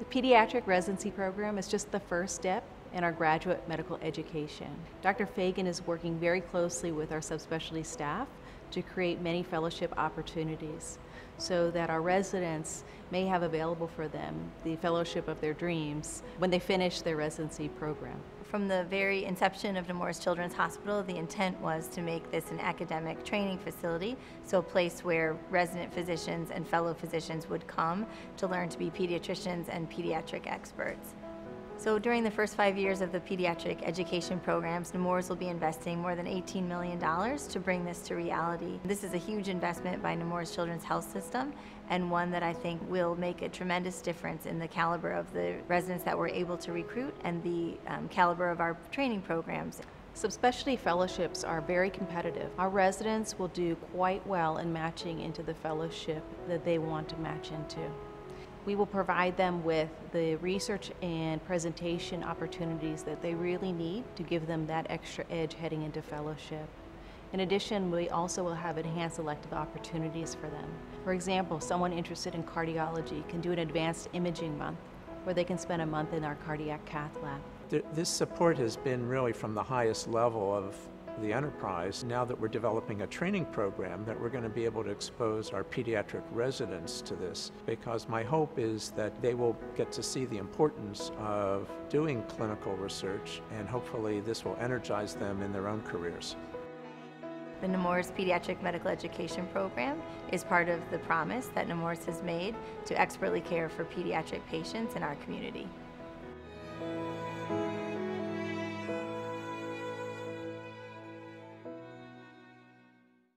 The pediatric residency program is just the first step in our graduate medical education. Dr. Fagan is working very closely with our subspecialty staff to create many fellowship opportunities so that our residents may have available for them the fellowship of their dreams when they finish their residency program. From the very inception of Nemours Children's Hospital, the intent was to make this an academic training facility, so a place where resident physicians and fellow physicians would come to learn to be pediatricians and pediatric experts. So during the first five years of the pediatric education programs, Nemours will be investing more than $18 million to bring this to reality. This is a huge investment by Nemours Children's Health System and one that I think will make a tremendous difference in the caliber of the residents that we're able to recruit and the um, caliber of our training programs. Subspecialty fellowships are very competitive. Our residents will do quite well in matching into the fellowship that they want to match into. We will provide them with the research and presentation opportunities that they really need to give them that extra edge heading into fellowship. In addition, we also will have enhanced elective opportunities for them. For example, someone interested in cardiology can do an advanced imaging month, where they can spend a month in our cardiac cath lab. This support has been really from the highest level of the enterprise, now that we're developing a training program, that we're going to be able to expose our pediatric residents to this because my hope is that they will get to see the importance of doing clinical research and hopefully this will energize them in their own careers. The Nemours Pediatric Medical Education Program is part of the promise that Nemours has made to expertly care for pediatric patients in our community.